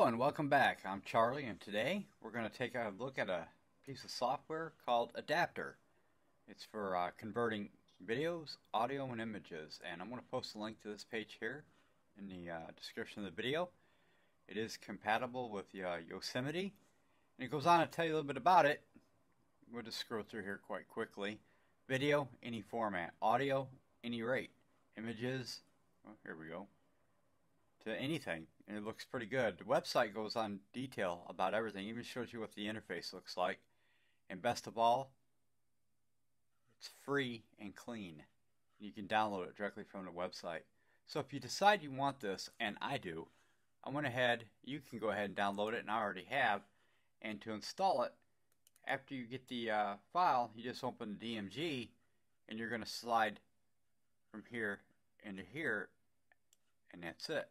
Hello and welcome back. I'm Charlie and today we're going to take a look at a piece of software called Adapter. It's for uh, converting videos, audio, and images and I'm going to post a link to this page here in the uh, description of the video. It is compatible with uh, Yosemite and it goes on to tell you a little bit about it. We'll just scroll through here quite quickly. Video, any format. Audio, any rate. Images, oh, here we go to anything and it looks pretty good. The website goes on detail about everything, even shows you what the interface looks like. And best of all, it's free and clean. You can download it directly from the website. So if you decide you want this, and I do, I went ahead, you can go ahead and download it, and I already have. And to install it, after you get the uh, file, you just open the DMG, and you're going to slide from here into here, and that's it.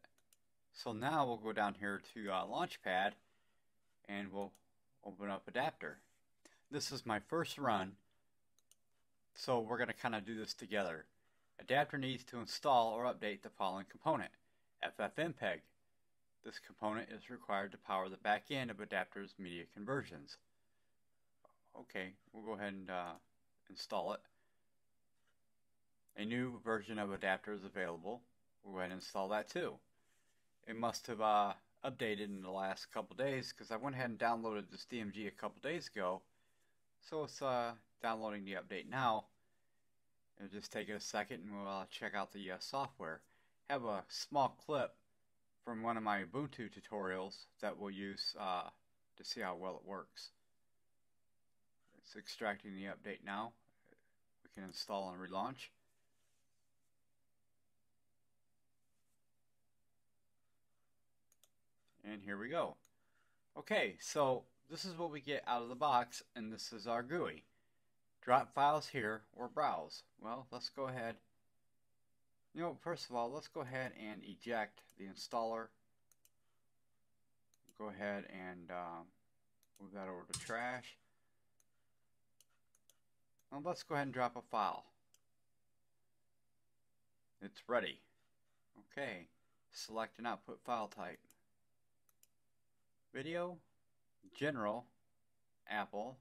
So now we'll go down here to uh, Launchpad and we'll open up Adapter. This is my first run, so we're going to kind of do this together. Adapter needs to install or update the following component, FFmpeg. This component is required to power the back end of Adapter's media conversions. Okay, we'll go ahead and uh, install it. A new version of Adapter is available. We'll go ahead and install that too it must have uh, updated in the last couple days because I went ahead and downloaded this DMG a couple days ago. So it's uh, downloading the update now. It'll just take it a second and we'll uh, check out the uh, software. have a small clip from one of my Ubuntu tutorials that we'll use uh, to see how well it works. It's extracting the update now. We can install and relaunch. And here we go. Okay, so this is what we get out of the box, and this is our GUI. Drop files here or browse. Well, let's go ahead. You know, first of all, let's go ahead and eject the installer. Go ahead and uh, move that over to trash. Now let's go ahead and drop a file. It's ready. Okay, select an output file type video, general, Apple.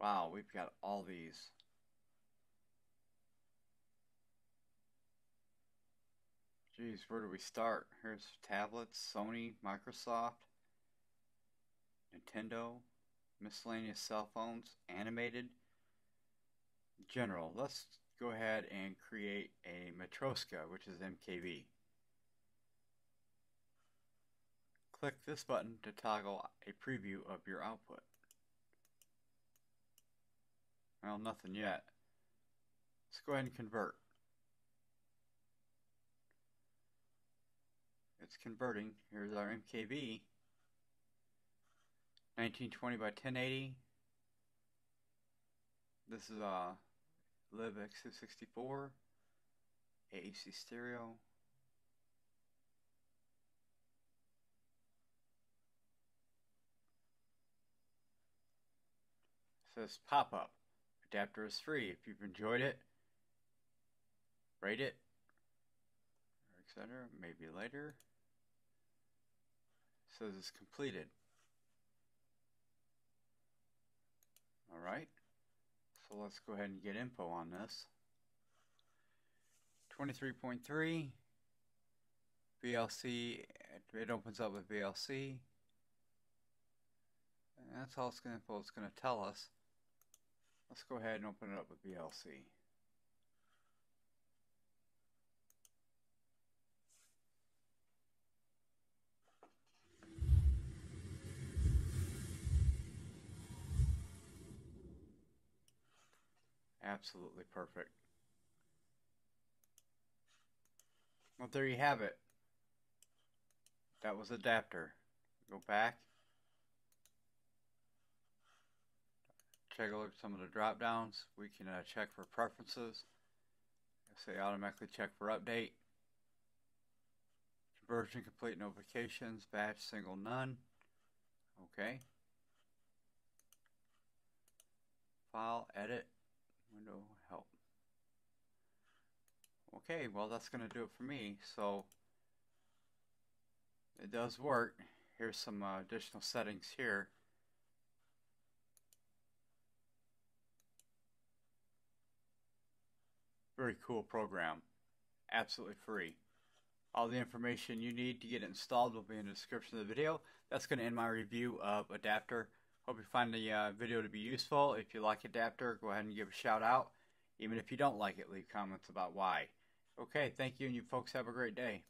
Wow, we've got all these. Geez, where do we start? Here's tablets, Sony, Microsoft, Nintendo, miscellaneous cell phones, animated, general. Let's go ahead and create a Matroska, which is MKV. Click this button to toggle a preview of your output. Well, nothing yet. Let's go ahead and convert. It's converting. Here's our MKV. 1920 by 1080. This is a uh, LibX264, AAC stereo, says pop-up. Adapter is free. If you've enjoyed it, rate it, etc. Maybe later. It says it's completed. Alright, so let's go ahead and get info on this. 23.3 VLC, it opens up with VLC. And that's all it's going to tell us. Let's go ahead and open it up with VLC. Absolutely perfect. Well, there you have it. That was adapter. Go back. Take a look at some of the drop downs. We can uh, check for preferences. Say automatically check for update. Conversion complete notifications, batch single none. Okay. File, edit, window, help. Okay, well that's going to do it for me. So it does work. Here's some uh, additional settings here. Very cool program. Absolutely free. All the information you need to get it installed will be in the description of the video. That's going to end my review of Adapter. Hope you find the uh, video to be useful. If you like Adapter, go ahead and give a shout out. Even if you don't like it, leave comments about why. Okay, thank you, and you folks have a great day.